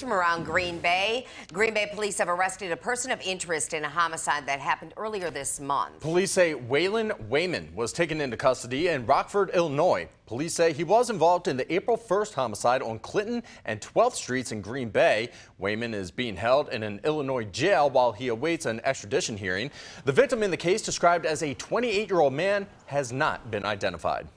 From around Green Bay, Green Bay police have arrested a person of interest in a homicide that happened earlier this month. Police say Waylon Wayman was taken into custody in Rockford, Illinois. Police say he was involved in the April 1st homicide on Clinton and 12th Streets in Green Bay. Wayman is being held in an Illinois jail while he awaits an extradition hearing. The victim in the case, described as a 28-year-old man, has not been identified.